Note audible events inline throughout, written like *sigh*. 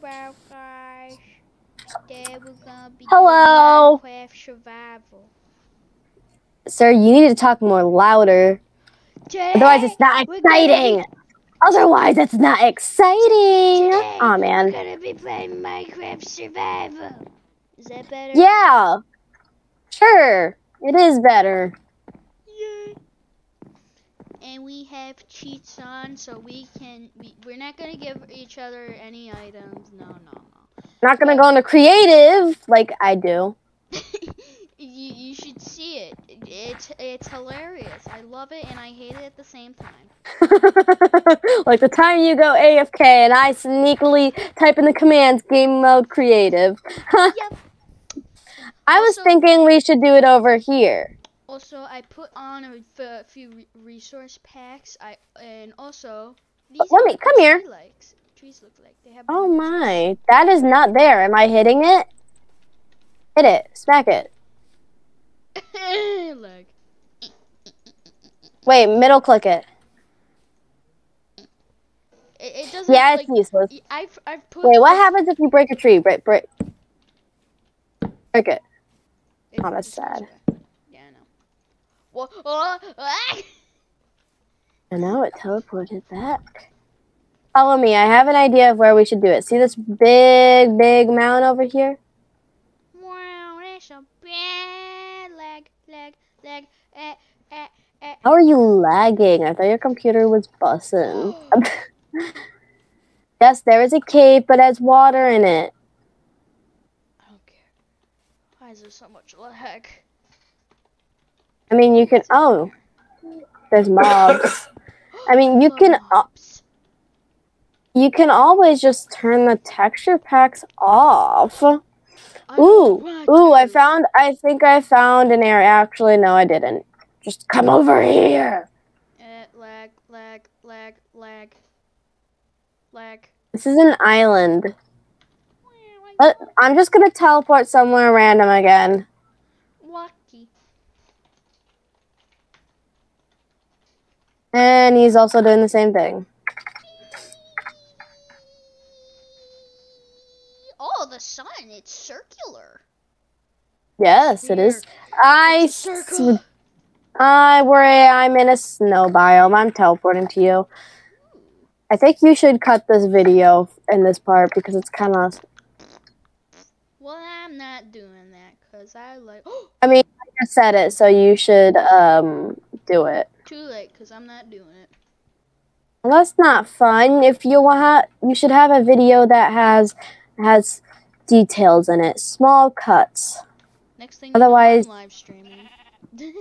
Hello, guys. Today we're gonna be Hello. Minecraft survival. Sir, you need to talk more louder. Today, Otherwise, it's not we're exciting. Otherwise, it's not exciting. Today, Aw, We're man. gonna be playing Minecraft survival. Is that better? Yeah. Sure. It is better. And we have cheats on, so we can. We, we're not gonna give each other any items. No, no, no. Not gonna go into creative like I do. *laughs* you, you should see it. It's it's hilarious. I love it and I hate it at the same time. *laughs* like the time you go AFK and I sneakily type in the commands game mode creative. *laughs* Yep. I was Also- thinking we should do it over here. Also, I put on a f- few re- resource packs. I and also these are me- come here. Likes. Trees look like they have. Oh my, that is not there. Am I hitting it? Hit it. Smack it. *laughs* Lag. Wait, middle click it. It, it doesn't. Yeah, like, it's useless. y- I've I've put. Wait, what happens if you break a tree? Break, break, break it. it Oh, that's sad. back. Yeah, I know. Wha- ah, ah! *laughs* And now it teleported back. Follow me. I have an idea of where we should do it. See this big, big mountain over here? Wow, that's a bad lag, lag, lag. Eh, eh, eh. How are you lagging? I thought your computer was busting. *gasps* yes, there is a cave, but it has water in it. I don't care. Why is there so much lag? I mean, you can. Oh, there's mobs. I mean, you can. *laughs* Uh, you can always just turn the texture packs off. Ooh, ooh! I found. I think I found an area. Actually, no, I didn't. Just come over here. Eh, lag, lag, lag, lag, lag. This is an island. I'm just gonna teleport somewhere random again. And he's also doing the same thing. Oh, the sun, it's circular. Yes, it is. I I worry. I'm in a snow biome. I'm teleporting to you. I think you should cut this video in this part because it's kind of. Well, I'm not doing that because I like. *gasps* I mean, I just said it, so you should um do it. Too late because I'm not doing it. Well, that's not fun. If you want, you should have a video that has has details in it, small cuts. Next thing Otherwise- you know, I'm live streaming. *laughs*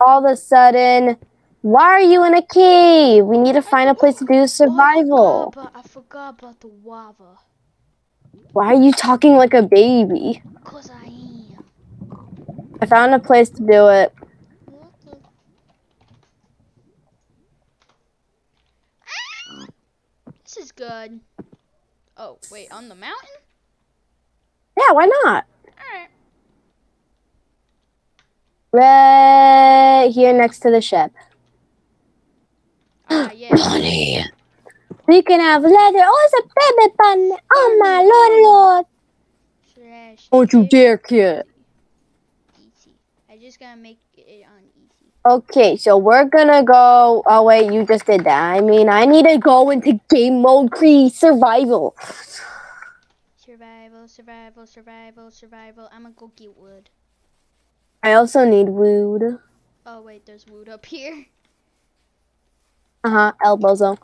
All of a sudden, why are you in a cave? We need to find a place to do Oh, survival. I forgot, about, I forgot about the lava. Why are you talking like a baby? Because I am. I found a place to do it. This is good. Oh, wait, on the mountain? Yeah, why not? Alright. Right here next to the ship. Ah, *gasps* yeah. Bunny. We can have leather. Oh, it's a baby bunny. Oh my lord, lord. Slash Don't you dare, kid. I just gotta make it on ET. Okay, so we're gonna go. Oh wait, you just did that. I mean, I need to go into game mode, create survival. Survival, survival, survival, survival. I'm gonna go get wood. I also need wood. Oh, wait, there's wood up here. Uh huh. El bozo.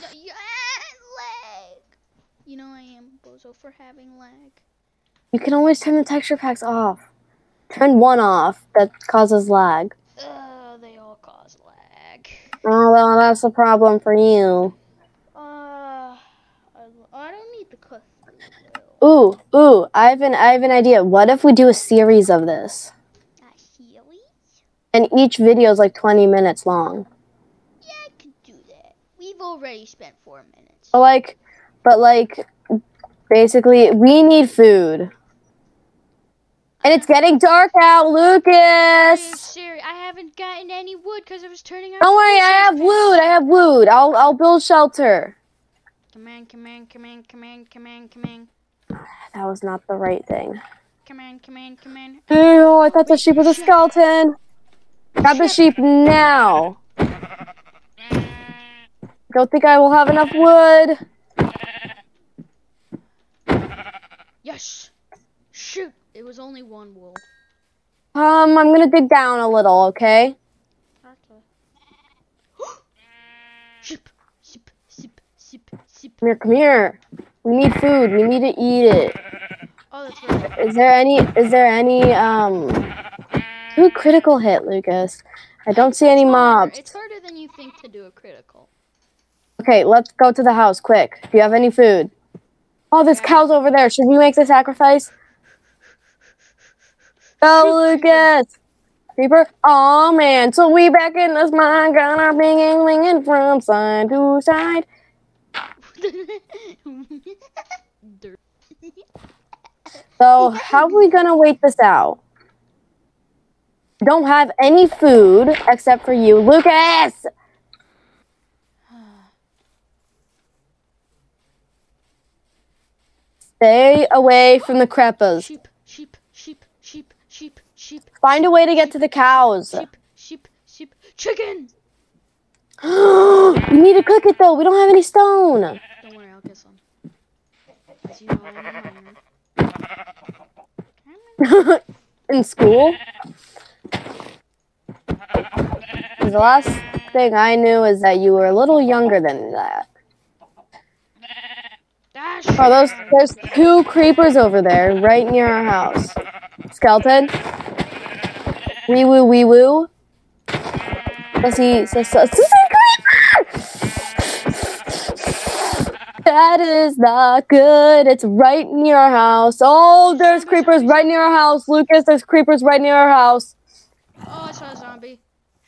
No, you, ah, lag. You know I am bozo for having lag. You can always turn the texture packs off. Turn one off. That causes lag. Uh, they all cause lag. Oh well, that's a problem for you. Uh, I, don't need the custom. Ooh, ooh. I have an I have an idea. What if we do a series of this, Not Healy? and each video is like twenty minutes long? Yeah, I could do that. We've already spent four minutes. But like, but like, basically, we need food. And it's getting dark out, Lucas. serious. I haven't gotten any wood because I was turning out. Don't worry, I have wood. I have wood. I'll I'll build shelter. Come on, come on, come on, come on, come on, come on. That was not the right thing. Come on, come on, come on. Ew, I thought the sheep was a skeleton. Grab the sheep now. Don't think I will have enough wood. Yes! Shoot! It was only one wool. Um, I'm gonna dig down a little, okay? Okay. *gasps* sheep! Sheep! Sheep! Sheep! Sheep! Come here, come here. We need food. We need to eat it. Oh, that's right. Is there any? Is there any? Um, do a critical hit, Lucas. I don't see any mobs. It's harder than you think to do a critical. Okay, let's go to the house quick. Do you have any food? Oh, this cow's over there. Should we make the sacrifice? Go, Lucas. Creeper. Oh man, so we back in this mine, gonna bring it, ringing from side to side. So how are we gonna wait this out? Don't have any food except for you, Lucas. Stay away from the! Sheep! Sheep! Sheep! Find a way to get to the cows. Sheep! Sheep! Sheep! Chicken! *gasps* we need to cook it though. We don't have any stone. Don't worry, I'll get some. You know, I'm a miner. In school? the last thing I knew is that you were a little younger than that. Oh, those there's two creepers over there, right near our house. Skeleton. Wee woo wee woo. Sussy sus sus- sussy creeper. That is not good. It's right near our house. Oh, there's creepers right near our house. Lucas, there's creepers right near our house. Oh, I saw a zombie.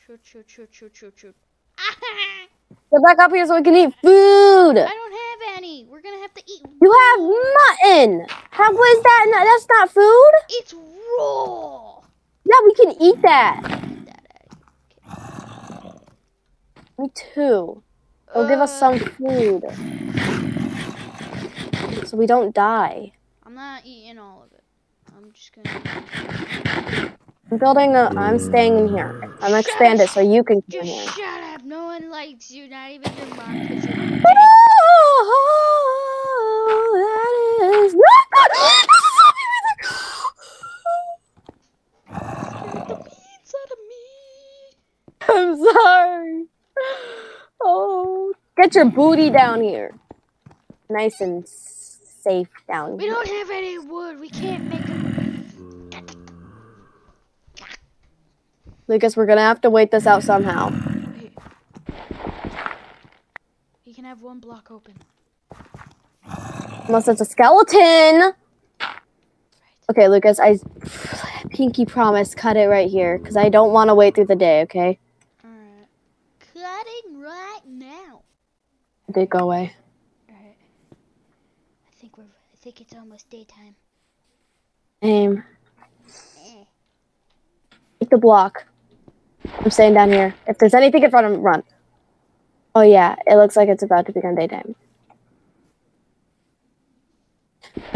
Shoot, shoot, shoot, shoot, shoot, shoot. *laughs* Get back up here so we can eat food. I don't have any. We're gonna have to eat. You have mutton. How was that? not- That's not food. It's raw. Yeah, we can eat that. Me too. They'll give us Uh, some food. So we don't die. I'm not eating all of it. I'm just gonna. I'm building a. I'm staying in here. I'm gonna expand it so you can come Just here. shut up. No one likes you. Not even your mom. *laughs* 'cause you're- Oh, that is not Scared the beans out of me. I'm sorry. Get your booty down here. Nice and safe down We here. We don't have any wood. We can't make a. Lucas, we're gonna have to wait this out somehow. He can have one block open. Unless it's a skeleton. Okay, Lucas, I *sighs* pinky promise cut it right here because I don't want to wait through the day. Okay, Alright. Cutting right now. Did go away. Alright. I think we're. I think it's almost daytime. Aim. Eh. Take the block. I'm staying down here. If there's anything in front of me, run. Oh yeah, it looks like it's about to become daytime.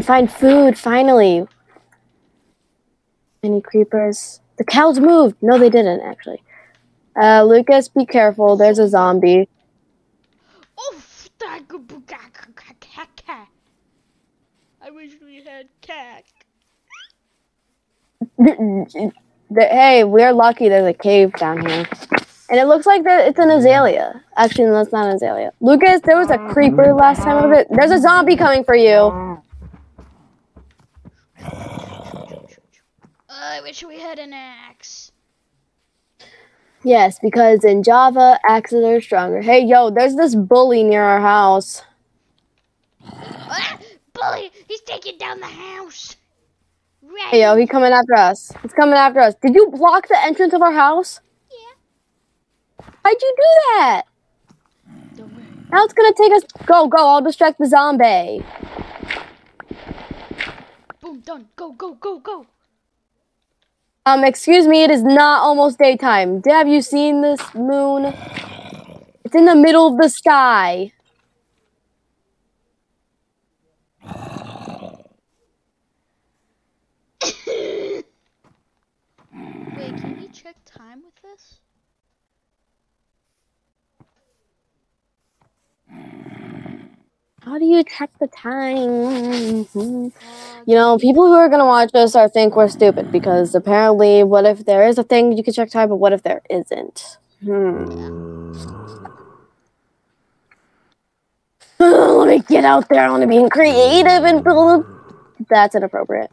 Find food finally. Any creepers? The cows moved. No, they didn't actually. Uh, Lucas, be careful. There's a zombie. I wish we had cat. Hey, we're lucky. There's a cave down here, and it looks like it's an azalea. Actually, no, that's not an azalea. Lucas, there was a creeper last time of it. There's a zombie coming for you. I wish we had an axe. Yes, because in Java, axes are stronger. Hey, yo, there's this bully near our house. Ah! Bully! He's taking down the house! Right! Hey, yo, he's coming after us. He's coming after us. Did you block the entrance of our house? Yeah. Why'd you do that? Now it's gonna take us. Go, go. I'll distract the zombie. Boom, done. Go, go, go, go! Um, excuse me, it is not almost daytime. Have you seen this moon? It's in the middle of the sky. Wait, can we check time with this? How do you check the time? Uh, You know, people who are gonna watch us are think we're stupid because apparently, what if there is a thing you can check time, but what if there isn't? Hmm. *sighs* Let me get out there. I want to be creative and build. That's inappropriate.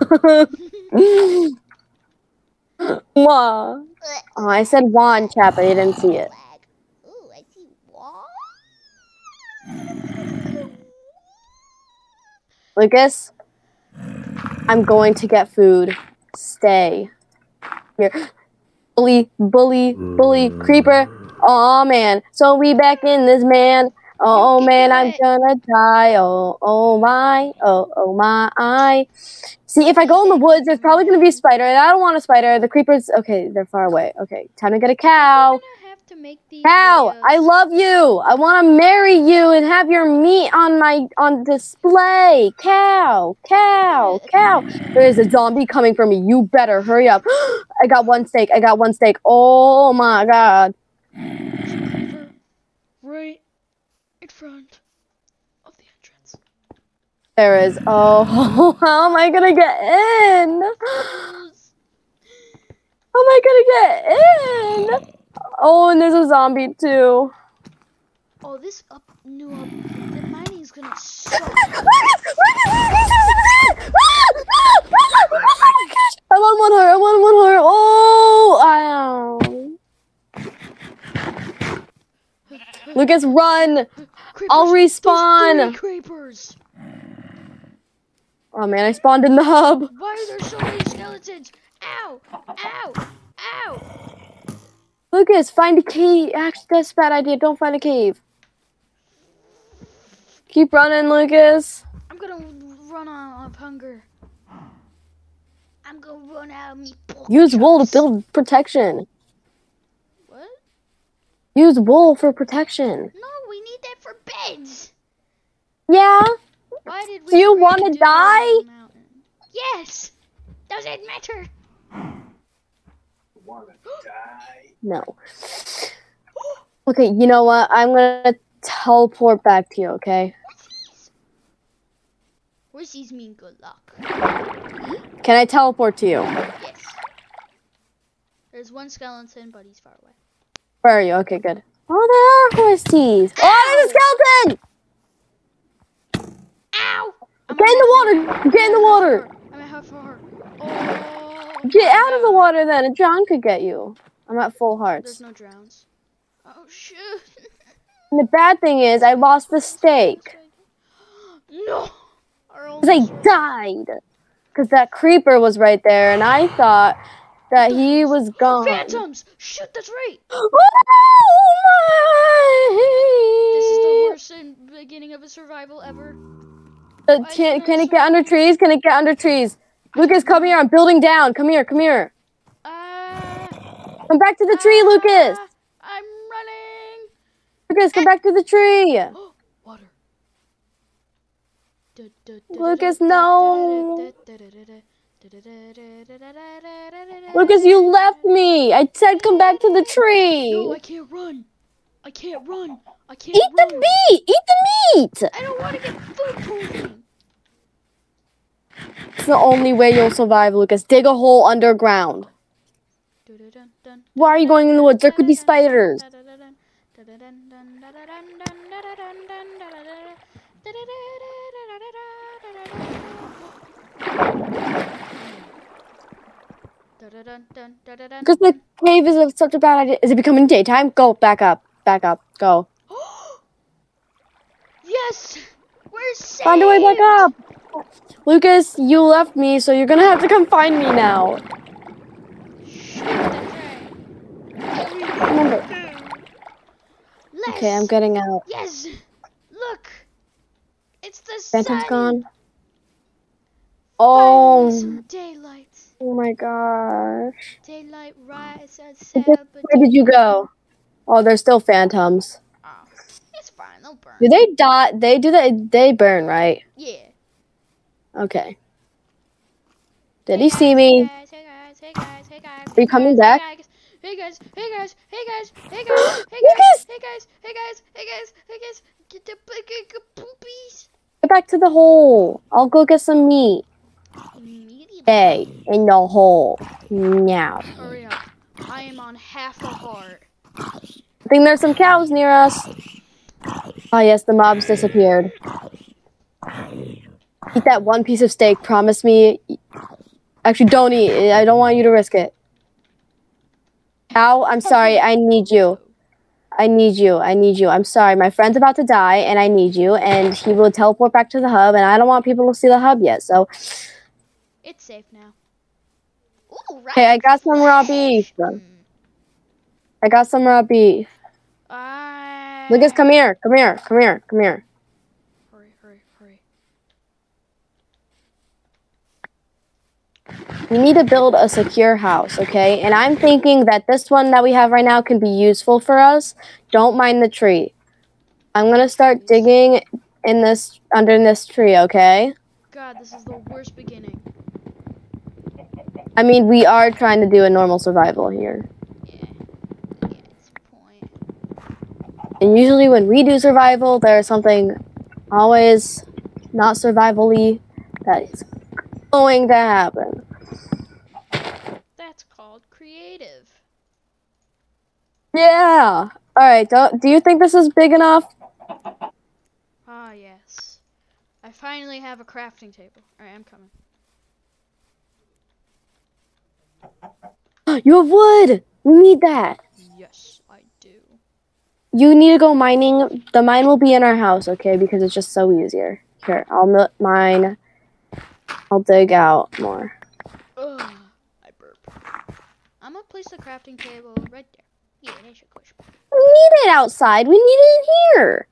*laughs* Wah. Oh, I said Juan chat, but you didn't see it. Lucas, I'm going to get food. Stay here. *gasps* Bully, bully, bully, creeper. Oh man, so we back in this man. Oh man, I'm gonna die. Oh, oh my, oh, oh my. I See, if I go in the woods, there's probably gonna be a spider, and I don't want a spider. The creepers, okay, they're far away. Okay, time to get a cow. I'm gonna have to make these Cow, I love you. I want to marry you and have your meat on my on display. Cow, cow, cow. There is a zombie coming for me. You better hurry up. *gasps* I got one steak. I got one steak. Oh my god. Right in front of the entrance. There is. Oh, *laughs* how am I gonna get in? *gasps* How am I gonna get in? Oh, and there's a zombie too. Oh, this up new up the mining is gonna suck. *laughs* I want one heart. I want one heart. Oh, ow. Lucas, run. Creepers, I'll respawn. creepers. Oh man, I spawned in the hub. Why are there so many skeletons? Ow! Ow! Ow! Lucas, find a cave. Actually, that's a bad idea. Don't find a cave. Keep running, Lucas. I'm gonna run out of hunger. I'm gonna run out of me. pork Use wool to build protection. What? Use wool for protection. No, we need that for beds. Yeah. Why did we? Do you wanna die? it on the mountain? Yes. Does it matter? Wanna *gasps* die? No. Okay, you know what? I'm gonna teleport back to you. Okay. Wussies mean good luck. Can I teleport to you? Yes. There's one skeleton, but he's far away. Where are you? Okay, good. Oh, there are horses. Oh, there's a skeleton! Ow! I'm Get in the water! Get in the water! I'm at half heart. Oh. Get out of the water then. A John could get you. I'm at full hearts. There's no drowns. Oh shoot! And the bad thing is, I lost the steak. *gasps* No. Because I died. Because that creeper was right there, and I thought that he was gone. Phantoms! Shoot, that's right. *gasps* Oh my! This is the worst in- beginning of a survival ever. Uh, can, can it get under trees? Can it get under trees? Lucas, come here. I'm building down. Come here. Come here. Ah! Come back to the tree, Lucas. ah, I'm running. Lucas, come back to the tree. Water. Lucas, no. Lucas, you left me. I said come back to the tree. No, I can't run. I can't run. I can't Eat the meat. Eat the meat. I don't want to get food poisoning. It's the only way you'll survive, Lucas. Dig a hole underground. Why are you going in the woods? There could be spiders. Because the cave is a, such a bad idea. Is it becoming daytime? Go back up. Back up. Go. yes, we're saved. Find a way back up. Lucas, you left me, so you're gonna have to come find me now. Shoot the train. Remember. Less. Okay, I'm getting out. Yes. Look. It's the Phantom's sun. gone. Oh, daylight. oh my gosh. Daylight rise and Where set did- up Where did you go? Oh, there's still phantoms. Oh, it's fine. They'll burn. Do they die? They do that. They burn, right? Yeah. Okay. Did he see me? Hey guys, hey guys, hey guys, hey guys. Are you hey coming guys, back? Hey guys, hey guys, hey guys, hey guys, hey guys, hey guys, hey guys, hey guys, hey guys. Get the poopies. Get back to the hole. I'll go get some meat. Stay in the hole. Now. Hurry up. I am on half a heart. I think there's some cows near us. Oh yes, the mobs disappeared. Eat that one piece of steak. Promise me. Actually, don't eat. I don't want you to risk it. Cow, I'm sorry. I need you. I need you. I need you. I'm sorry. My friend's about to die, and I need you. And he will teleport back to the hub, and I don't want people to see the hub yet. So, It's safe now. Ooh, right. hey, I got some raw beef. I got some raw beef. I... Lucas, come here. Come here. Come here. Come here. Hurry, hurry, hurry. We need to build a secure house, okay? And I'm thinking that this one that we have right now can be useful for us. Don't mind the tree. I'm gonna start digging in this under this tree, okay? God, this is the worst beginning. I mean, we are trying to do a normal survival here. Yeah. Yeah. And usually when we do survival, there's something always not survival-y that is going to happen. That's called creative. Yeah. All right. Do, do you think this is big enough? Ah, yes. I finally have a crafting table. Alright, I'm coming. *gasps* You have wood. We need that. Yes, I do. You need to go mining. The mine will be in our house, okay? Because it's just so easier. Here, I'll mine. I'll dig out more. Ugh, I burp. I'm gonna place the crafting table right there. Yeah, that's your push. We need it outside. We need it in here.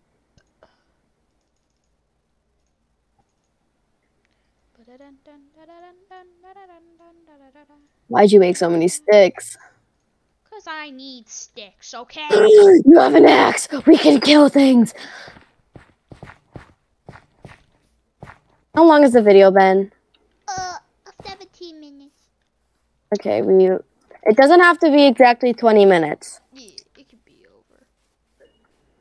Why'd you make so many sticks? Cause I need sticks, okay? *gasps* you have an axe. We can kill things. How long has the video been? uh, 17 minutes. Okay, we. It doesn't have to be exactly 20 minutes. Yeah, it could be over.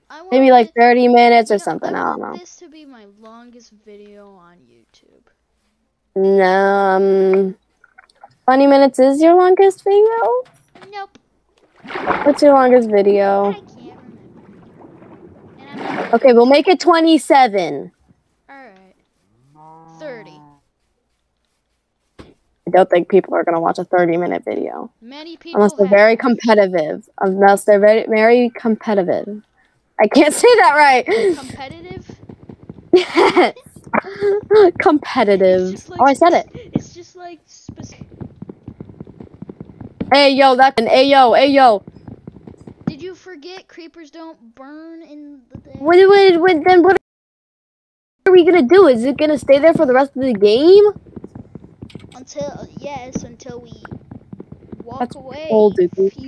I want Maybe like this- 30 minutes or know, something. I don't want know. this to be my longest video on YouTube. No, um, 20 minutes is your longest video? Nope, What's your longest video? I can't remember. And I'm not- Okay, we'll make it 27. Alright. 30. I don't think people are going to watch a 30 minute video. Many people Unless they're have- very competitive. Unless they're very, very competitive. I can't say that right. competitive. Yes. *laughs* competitive. Like Oh, I said it. It's just like specific. Hey, yo, that. Hey, yo, hey, yo. Did you forget creepers don't burn in the day? What, what, what, then what are we going to do? Is it going to stay there for the rest of the game? Until yes, until we walk That's away. old,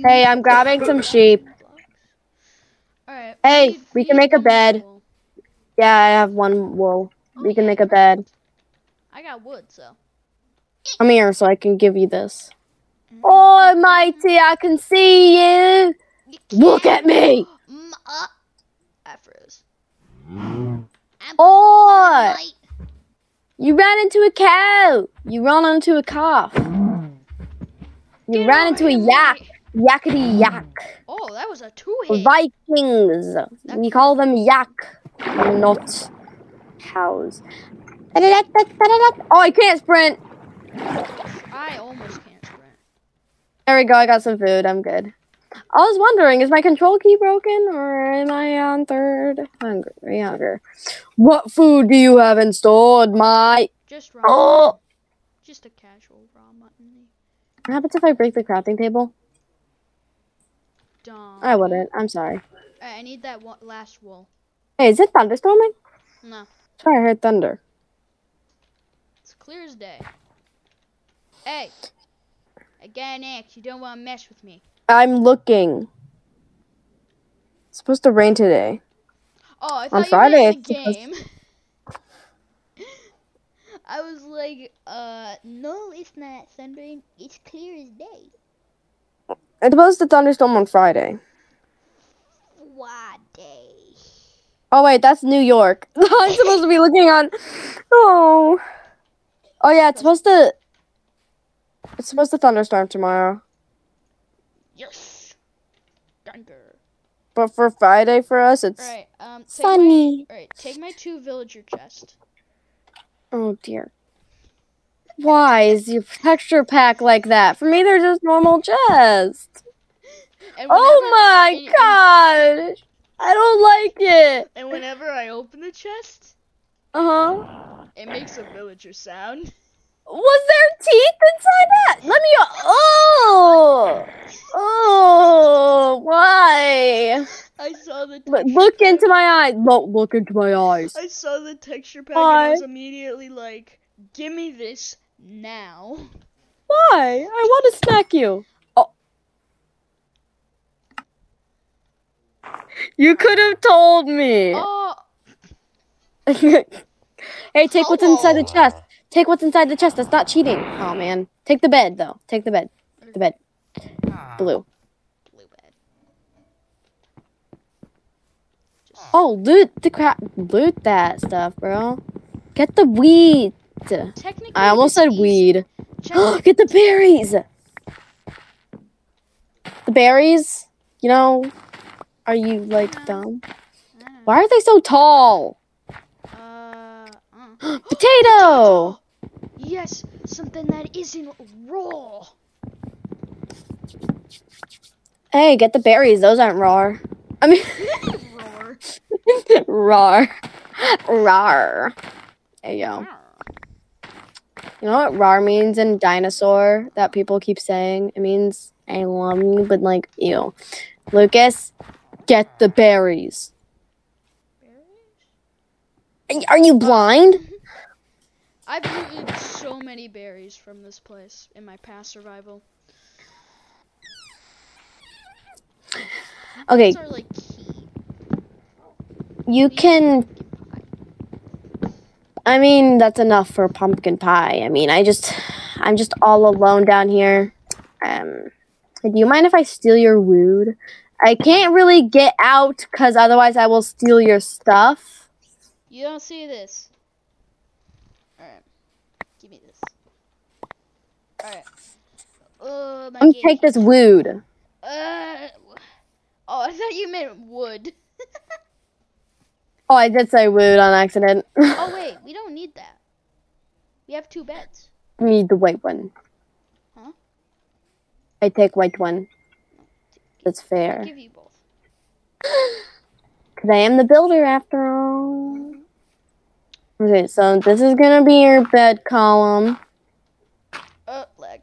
Hey, I'm grabbing some *laughs* sheep. Alright. Hey, feed- we can make a bed. people. Yeah, I have one wool. Oh, We can yeah, make a bed. I got wood, so. Come here so I can give you this. Mm. Oh, mighty, I can see you. You Look can't- at me. Mm, uh, I froze. I'm Oh, light. You ran into a cow. You ran into a calf. You Get ran into a yak. Yakety yak. Oh, that was a two hit. Vikings. We call them yak, not cows. Oh, I can't sprint. I almost can't sprint. There we go. I got some food. I'm good. I was wondering, is my control key broken or am I on third hunger? Hunger. What food do you have installed, my? Just raw. Oh. Just a casual raw mutton. What happens if I break the crafting table? Dumb. I wouldn't. I'm sorry. Alright, I need that one, last wool. Hey, is it thunderstorming? No, Sorry, I heard thunder. it's clear as day. Hey, Again, got an axe. You don't want to mess with me. I'm looking. It's supposed to rain today. Oh, I On thought Friday, you meant it's the supposed- game. *laughs* I was like, uh, no, it's not thundering. It's clear as day. It's supposed to thunderstorm on Friday. What day? Oh wait, that's New York. *laughs* I'm supposed to be looking on. Oh. Oh yeah, it's supposed to. It's supposed to thunderstorm tomorrow, Yes. But for Friday for us, it's Alright, um, take sunny. My, Alright, take my two villager chest. Oh dear. Why is your texture pack like that? For me, they're just normal chests. Oh my gosh! I don't like it. And whenever I open the chest, Uh huh. it makes a villager sound. Was there teeth inside that? Let me. Oh. Oh. Why? I saw the But texture look into my eyes. Don't look into my eyes. I saw the texture pack Why? and I was immediately like, "Give me this now." Why? I want to smack you. Oh. You could have told me. Oh, *laughs* hey, take what's inside the chest. Take what's inside the chest. That's not cheating. Oh man. Take the bed though. Take the bed. The bed. Ah. Blue. blue bed. Oh, loot the crap. Loot that stuff, bro. Get the weed. Technically, I almost said weed. *gasps* Get the berries. The berries. You know, are you like dumb? Why are they so tall? Uh, uh. *gasps* Potato. *gasps* Yes, something that isn't raw. Hey, get the berries. Those aren't raw. I mean, *laughs* *laughs* Raw. Rar. There you. You know what rar means in dinosaur that people keep saying? It means I love you, but like, ew. Lucas, get the berries. Berries? Are you blind? *laughs* I've looted so many berries from this place in my past survival. Okay, These are like. You can. I mean, that's enough for pumpkin pie. I mean, I just, I'm just all alone down here. Um, do you mind if I steal your wood? I can't really get out because otherwise I will steal your stuff. You don't see this. Alright. Give me this. Alright. Oh, my Let me game- take this wood. Uh, oh, *laughs* I thought you meant wood. *laughs* Oh, I did say wood on accident. *laughs* oh, wait, we don't need that. We have two beds. We Need the white one. Huh? I take white one. That's I'll fair. give you both. Because I am the builder after all. Okay, so this is gonna be your bed column. Uh, leg.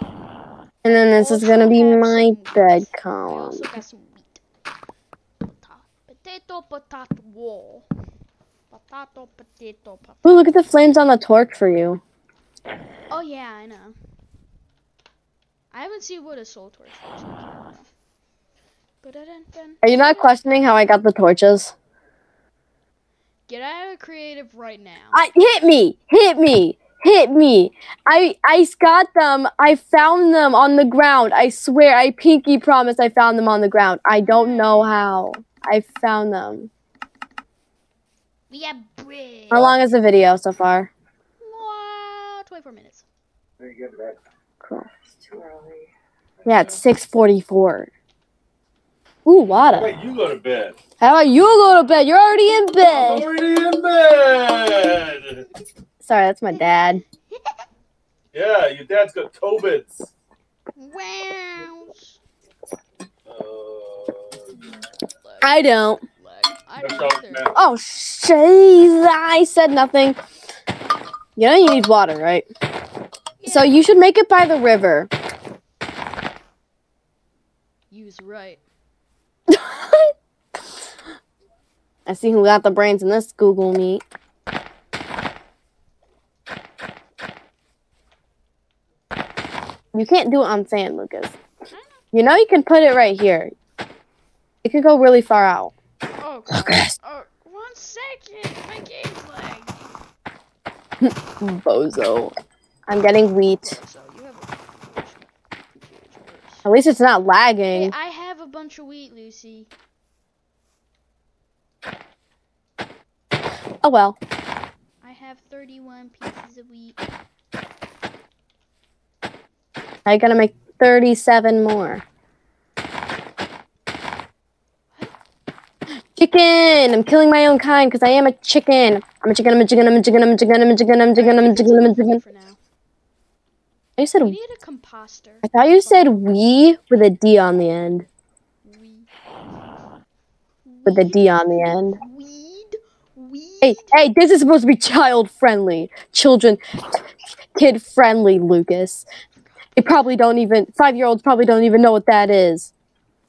And then this is gonna be my some bed. I column. also got some Potato, potato. Potato, potato, potato. Look at the flames on the torch for you. Oh yeah, I know. I haven't seen what a soul torch looks like. Are you not questioning how I got the torches? Get out of creative right now. I hit me, hit me, hit me. I I got them. I found them on the ground. I swear, I pinky promise I found them on the ground. I don't know how. I found them. We have bread. How long is the video so far? Wow, 24 minutes. We're gonna bed. Cool. It's too early. Yeah, it's six forty-four. Ooh, water. Wait, you go to bed. How about you go to bed? You're already in bed. I'm bed. already in bed. Sorry, that's my dad. *laughs* Yeah, your dad's got COVIDs. Wow. Uh, I don't. I don't all, either. man. Oh, jeez. I said nothing. You know you need water, right? So you should make it by the river. Use right. *laughs* I see who got the brains in this Google Meet. You can't do it on sand, Lucas. You know you can put it right here. It could go really far out. Oh, oh God. Lucas. Oh, one second. My game's lag. Bozo. I'm getting wheat. So you have a At least it's not Hey, lagging. I have a bunch of wheat, Lucy. Oh well. I have 31 pieces of wheat. I gotta make 37 more. Chicken! I'm killing my own kind because I am a chicken. I'm a chicken, I'm a chicken, I'm a chicken, I'm a chicken, I'm a chicken, I'm a chicken, I'm a chicken, I'm a chicken. For now. You said We need a composter. I thought you said we with a D on the end. With a D on the end. Weed. Weed. Hey, hey, this is supposed to be child friendly. Children kid friendly, Lucas. They probably don't even five year olds probably don't even know what that is.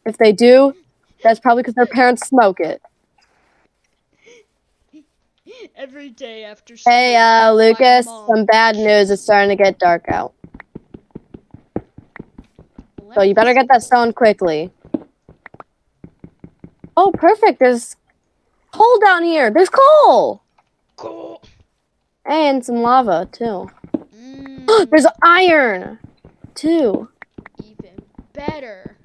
If they do, that's probably because their parents smoke it. *laughs* Every day after school. Hey, uh, Lucas, some bad news. It's starting to get dark out. So you better get that stone quickly. Oh, perfect. There's coal down here. There's coal. Cool. And some lava, too. Mm, *gasps* There's iron, too. even better.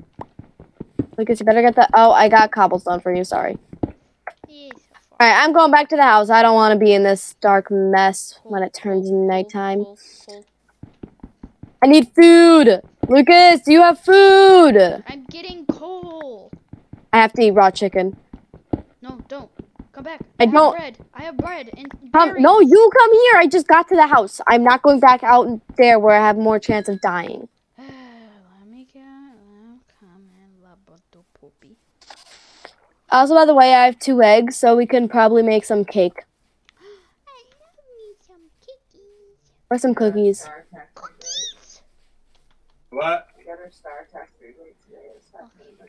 Lucas, you better get the. Oh, I got cobblestone for you. Sorry. All right, I'm going back to the house. I don't want to be in this dark mess when it turns nighttime. I need food. Lucas, do you have food? I'm getting coal. I have to eat raw chicken. No, don't. Come back. I have don't- bread. I have bread and Come, no, you come here. I just got to the house. I'm not going back out there where I have more chance of dying. Let me get. I'm coming, Labuto Poopy. Also, by the way, I have two eggs, so we can probably make some cake I love me some cookies. or some cookies. Cookies. What?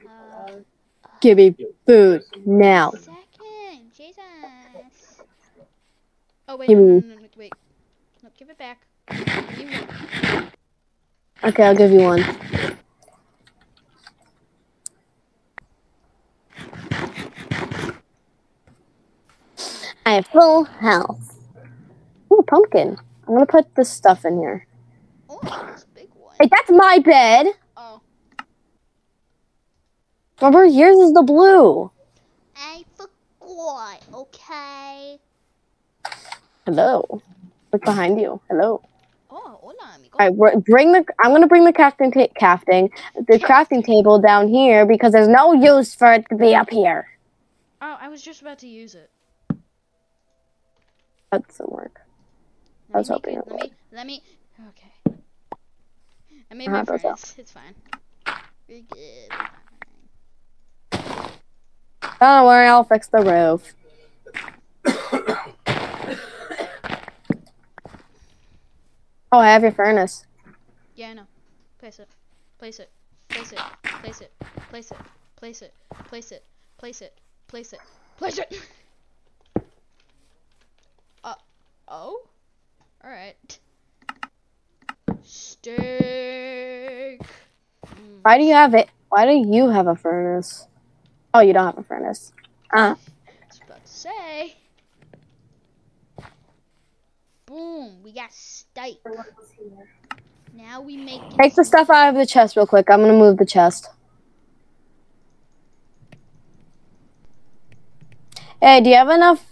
Uh, Give me food now. second, Jesus. Oh wait, no, no, no, no, wait. No, give it back. Give me. Okay, I'll give you one. I have full health. Ooh, pumpkin. I'm gonna put this stuff in here. Oh, that's a big one. Hey, that's my bed. Oh, Remember, yours is the blue. I forgot. Okay. Hello. Look behind you. Hello. Oh, hola, amigo. All right, bring the. I'm gonna bring the crafting ta- crafting the crafting table down here because there's no use for it to be up here. Oh, I was just about to use it. That doesn't work. Let I was me hoping make it Let me. Let me. Okay. I made my Uh-huh, furnace. It's fine. We're good. Don't worry, I'll fix the roof. oh, I have your furnace. Yeah, I know. Place it. Place it. Place it. Place it. Place it. Place it. Place it. Place it. Place it. Place it. Uh. Oh. All right. Steak. Why do you have it? Why do you have a furnace? Oh, you don't have a furnace. Uh, I was about to say. Boom. We got steak. Now we make. take the stuff out of the chest real quick. I'm gonna move the chest. Hey, do you have enough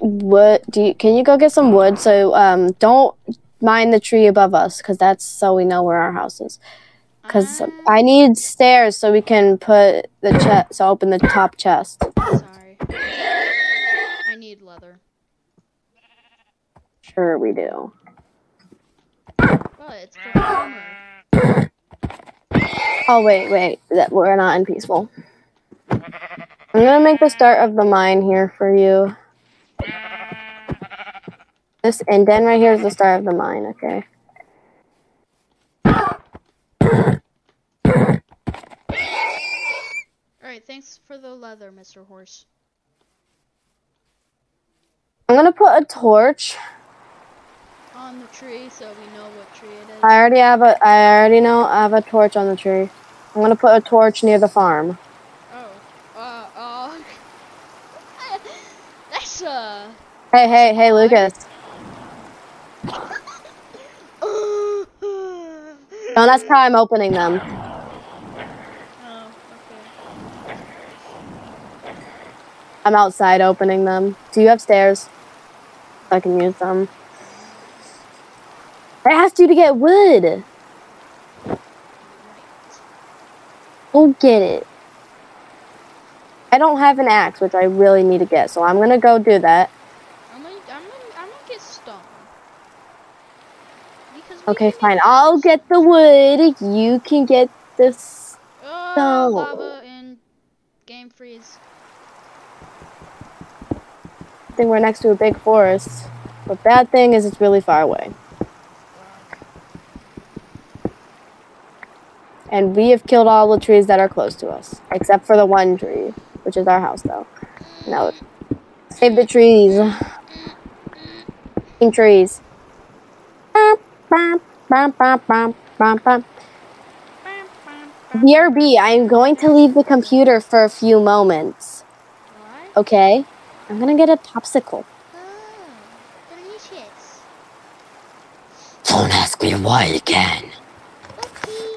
wood? Do you, can you go get some wood? So um, don't mine the tree above us, because that's so we know where our house is. Because Ah, I need stairs so we can put the chest, so open the top chest. Sorry. I need leather. Sure, we do. Oh wait, wait, that we're not in peaceful. I'm gonna make the start of the mine here for you. This and then right here is the start of the mine. Okay. Alright, thanks for the leather, Mr. Horse. I'm gonna put a torch. On the tree so we know what tree it is. I already have a. I already know I have a torch on the tree. I'm gonna put a torch near the farm. Oh. Uh, oh. *laughs* That's, uh. Hey, hey, hey, Lucas. That's how I'm opening them. Oh, okay. I'm outside opening them. Do you have stairs? I can use them. I asked you to get wood. Go get it. I don't have an axe, which I really need to get, so I'm gonna go do that. I'm gonna, I'm gonna, I'm gonna get stone. Because we Okay, fine. I'll get the wood. You can get this. Oh, lava and game freeze. I think We're next to a big forest. But bad thing is it's really far away. And we have killed all the trees that are close to us, except for the one tree, which is our house, though. No, save the trees. Mm, mm, mm. Save trees. BRB, I am going to leave the computer for a few moments. What? Okay? I'm gonna get a popsicle. Oh, delicious. Don't ask me why again. Okay.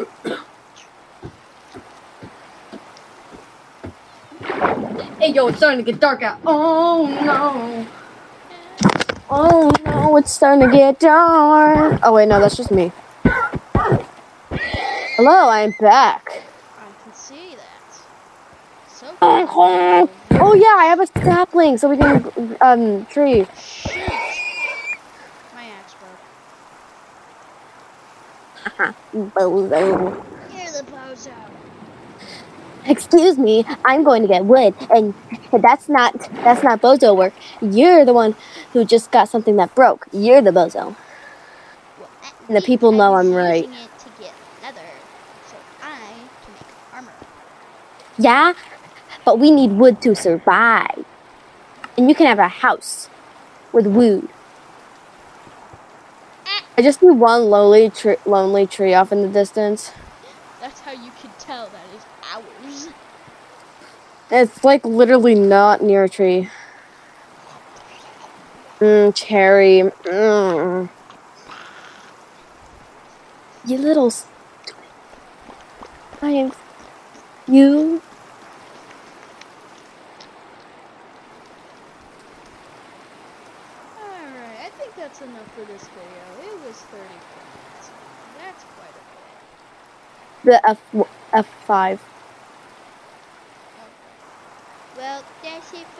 It's starting to get dark out. Oh, no. Oh, no, it's starting to get dark. Oh, wait, no, that's just me. Hello, I'm back. I can see that. So cool. Oh, yeah, I have a sapling so we can, um, tree. Shoot. My axe broke. *laughs* Bozo. You're the bozo. Excuse me, I'm going to get wood, and that's not that's not bozo work. You're the one who just got something that broke. You're the bozo. Well, And the people I know I'm right. it to get leather, so I can make armor. Yeah, but we need wood to survive. And you can have a house with wood. I just see one lonely tree, lonely tree off in the distance. That's how you can tell that. It's like literally not near a tree. Mmm, cherry. Mmm. You little. I am. You. Alright, I think that's enough for this video. It was 30 minutes. That's quite a bit. The F F five. Okay. Well, that's it